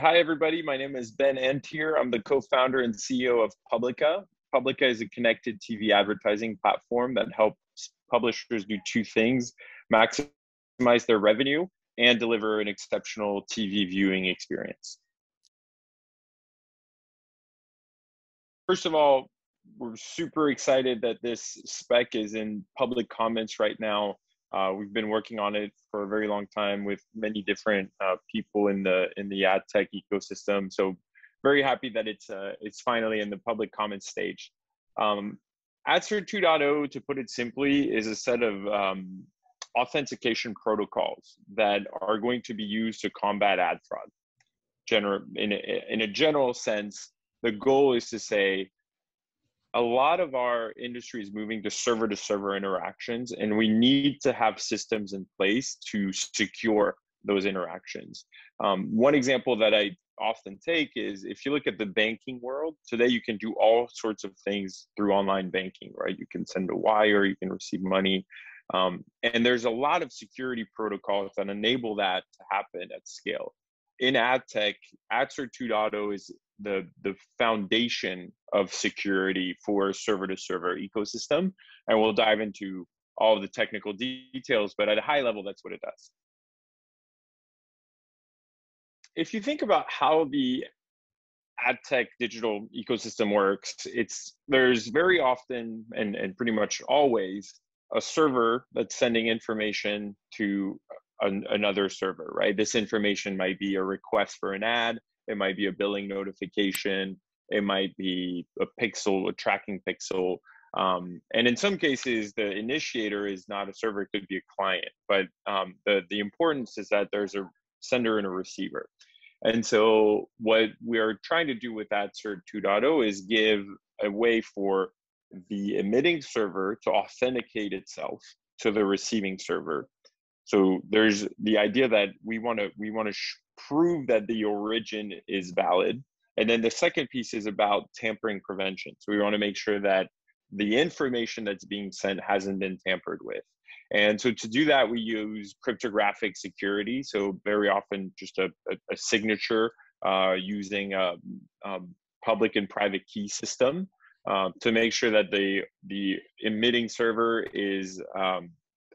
Hi, everybody. My name is Ben Antier. I'm the co founder and CEO of Publica. Publica is a connected TV advertising platform that helps publishers do two things maximize their revenue and deliver an exceptional TV viewing experience. First of all, we're super excited that this spec is in public comments right now. Uh, we've been working on it for a very long time with many different uh, people in the in the ad tech ecosystem. So very happy that it's uh, it's finally in the public comment stage. Um, AdCert 2.0, to put it simply, is a set of um, authentication protocols that are going to be used to combat ad fraud. General, in a, in a general sense, the goal is to say a lot of our industry is moving to server to server interactions, and we need to have systems in place to secure those interactions. Um, one example that I often take is if you look at the banking world today, you can do all sorts of things through online banking, right? You can send a wire, you can receive money. Um, and there's a lot of security protocols that enable that to happen at scale. In ad tech, AdCert 2.0 is the the foundation of security for server to server ecosystem. And we'll dive into all the technical details but at a high level that's what it does. If you think about how the ad tech digital ecosystem works it's there's very often and, and pretty much always a server that's sending information to an, another server right? This information might be a request for an ad it might be a billing notification. It might be a pixel, a tracking pixel. Um, and in some cases, the initiator is not a server; it could be a client. But um, the the importance is that there's a sender and a receiver. And so, what we are trying to do with AdCert 2.0 is give a way for the emitting server to authenticate itself to the receiving server. So there's the idea that we want to we want to prove that the origin is valid. And then the second piece is about tampering prevention. So we want to make sure that the information that's being sent hasn't been tampered with. And so to do that, we use cryptographic security. So very often just a, a, a signature uh, using a, a, public and private key system uh, to make sure that the, the emitting server is um,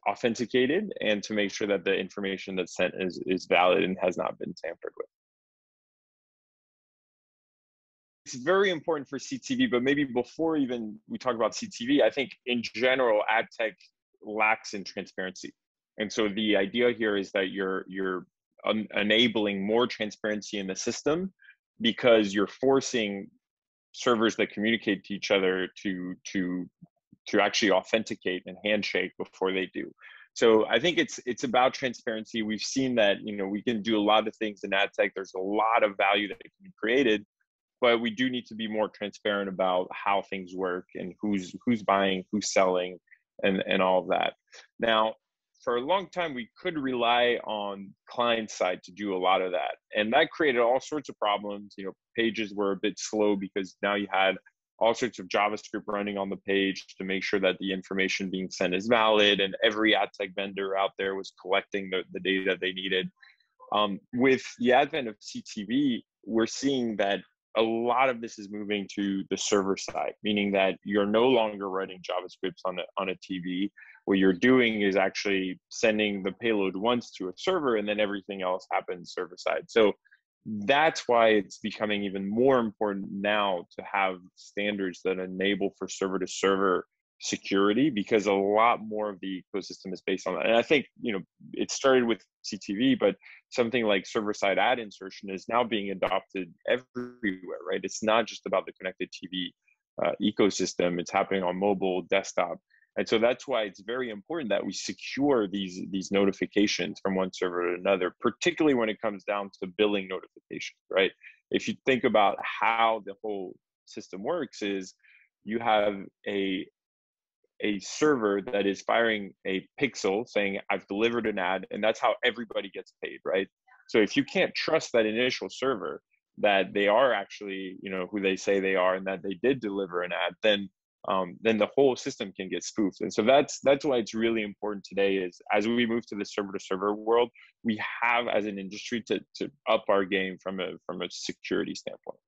authenticated and to make sure that the information that's sent is, is valid and has not been tampered with. It's very important for CTV, but maybe before even we talk about CTV, I think in general, ad tech lacks in transparency. And so the idea here is that you're you're un- enabling more transparency in the system because you're forcing servers that communicate to each other to to to actually authenticate and handshake before they do. So I think it's it's about transparency. We've seen that you know we can do a lot of things in ad tech. There's a lot of value that can be created, but we do need to be more transparent about how things work and who's who's buying, who's selling, and and all of that. Now, for a long time, we could rely on client side to do a lot of that, and that created all sorts of problems. You know, pages were a bit slow because now you had all sorts of JavaScript running on the page to make sure that the information being sent is valid, and every ad tech vendor out there was collecting the, the data they needed. Um, with the advent of CTV, we're seeing that a lot of this is moving to the server side, meaning that you're no longer writing JavaScripts on a, on a TV. What you're doing is actually sending the payload once to a server, and then everything else happens server side. So that's why it's becoming even more important now to have standards that enable for server to server security because a lot more of the ecosystem is based on that. And I think, you know, it started with CTV, but something like server side ad insertion is now being adopted everywhere, right? It's not just about the connected TV uh, ecosystem, it's happening on mobile, desktop. And so that's why it's very important that we secure these these notifications from one server to another, particularly when it comes down to billing notifications, right? If you think about how the whole system works is you have a a server that is firing a pixel saying I've delivered an ad and that's how everybody gets paid, right? So if you can't trust that initial server that they are actually, you know, who they say they are and that they did deliver an ad, then um, then the whole system can get spoofed. And so that's that's why it's really important today is as we move to the server to server world, we have as an industry to to up our game from a from a security standpoint.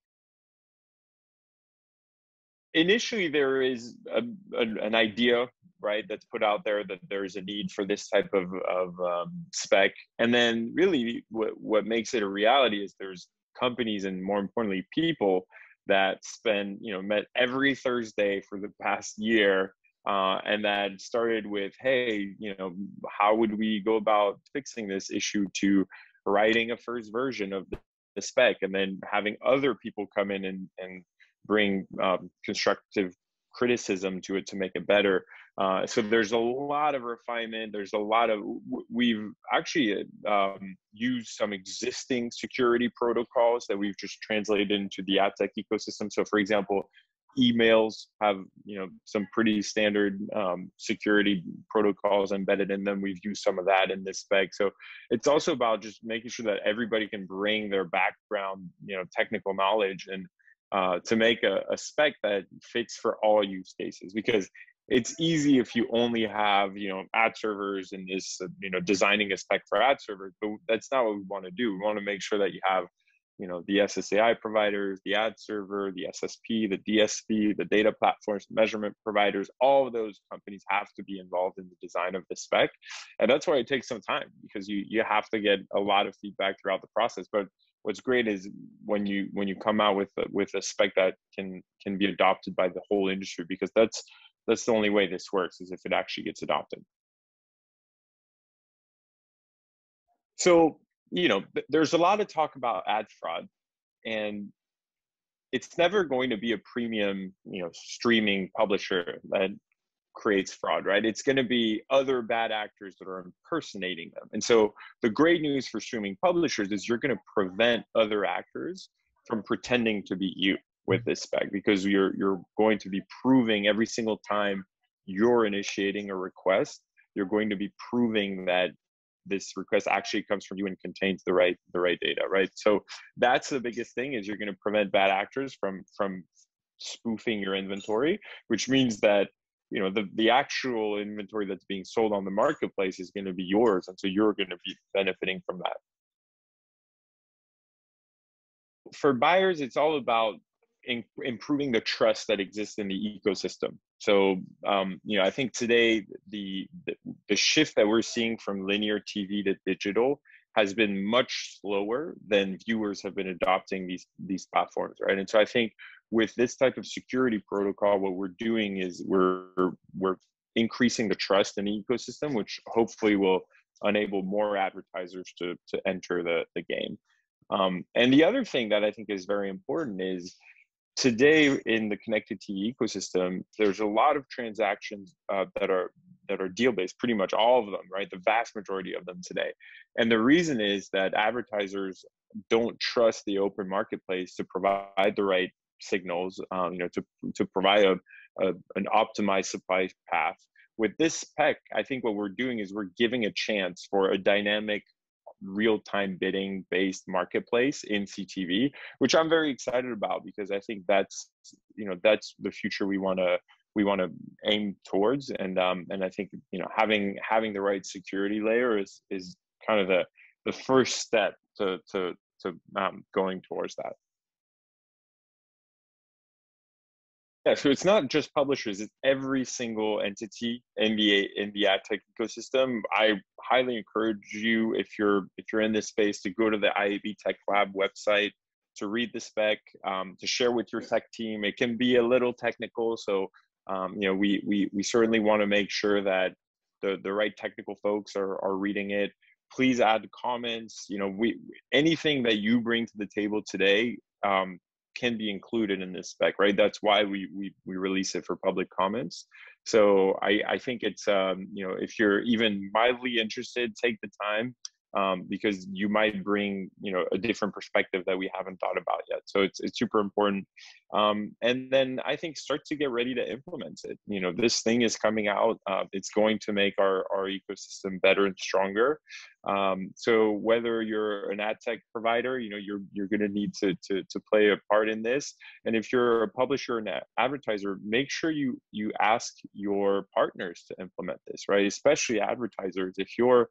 Initially, there is a, a, an idea right that's put out there that there's a need for this type of, of um, spec and then really what, what makes it a reality is there's companies and more importantly people that spend you know met every thursday for the past year uh, and that started with hey you know how would we go about fixing this issue to writing a first version of the, the spec? And then having other people come in and, and bring um, constructive criticism to it to make it better uh, so there's a lot of refinement. There's a lot of we've actually um, used some existing security protocols that we've just translated into the AdTech ecosystem. So for example, emails have you know some pretty standard um, security protocols embedded in them. We've used some of that in this spec. So it's also about just making sure that everybody can bring their background, you know, technical knowledge and uh, to make a, a, spec that fits for all use cases because it's easy if you only have you know ad servers and this you know designing a spec for ad servers but that's not what we want to do. We want to make sure that you have you know the ssai providers the ad server the ssp the dsp the data platforms measurement providers all of those companies have to be involved in the design of the spec. And that's why it takes some time because you you have to get a lot of feedback throughout the process. But what's great is when you when you come out with a, with a spec that can can be adopted by the whole industry because that's that's the only way this works is if it actually gets adopted. So you know there's a lot of talk about ad fraud and it's never going to be a premium you know streaming publisher that creates fraud right? It's going to be other bad actors that are impersonating them. And so the great news for streaming publishers is you're going to prevent other actors from pretending to be you with this spec because you're you're going to be proving every single time you're initiating a request you're going to be proving that this request actually comes from you and contains the right the right data right? So that's the biggest thing is you're going to prevent bad actors from from spoofing your inventory which means that you know the, the actual inventory that's being sold on the marketplace is going to be yours and so you're going to be benefiting from that for buyers it's all about in, improving the trust that exists in the ecosystem. So, um, you know, I think today the, the, the shift that we're seeing from linear TV to digital has been much slower than viewers have been adopting these these platforms, right? And so I think with this type of security protocol, what we're doing is we're we're increasing the trust in the ecosystem, which hopefully will enable more advertisers to to enter the the game. Um, and the other thing that I think is very important is today in the connected TV ecosystem, there's a lot of transactions uh, that are that are deal based, pretty much all of them, right? The vast majority of them today. And the reason is that advertisers don't trust the open marketplace to provide the right signals, um, you know, to to provide a, a an optimized supply path. With this spec, I think what we're doing is we're giving a chance for a dynamic real-time bidding based marketplace in CTV, which I'm very excited about because I think that's you know that's the future we want to we want to aim towards and um and I think you know having having the right security layer is is kind of the the first step to to to um, going towards that. Yeah, so it's not just publishers; it's every single entity in the in the ad tech ecosystem. I highly encourage you, if you're if you're in this space, to go to the IAB Tech Lab website to read the spec, um, to share with your tech team. It can be a little technical, so um, you know we we we certainly want to make sure that the the right technical folks are are reading it. Please add comments. You know, we anything that you bring to the table today. Um, can be included in this spec, right? That's why we we, we release it for public comments. So I, I think it's um, you know if you're even mildly interested, take the time um, because you might bring you know a different perspective that we haven't thought about yet. So it's it's super important. Um, and then i think start to get ready to implement it. You know this thing is coming out uh, it's going to make our our ecosystem better and stronger. Um, so whether you're an ad tech provider you know you're you're going to need to to to play a part in this. And if you're a publisher and an advertiser make sure you you ask your partners to implement this right? Especially advertisers. If you're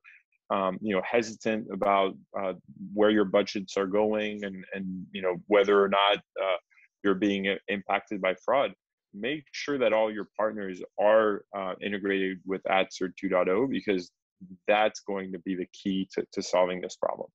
um, you know hesitant about uh, where your budgets are going and and you know whether or not uh, you're being impacted by fraud make sure that all your partners are uh, integrated with AdCert 2.0 because that's going to be the key to, to solving this problem